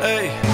Hey.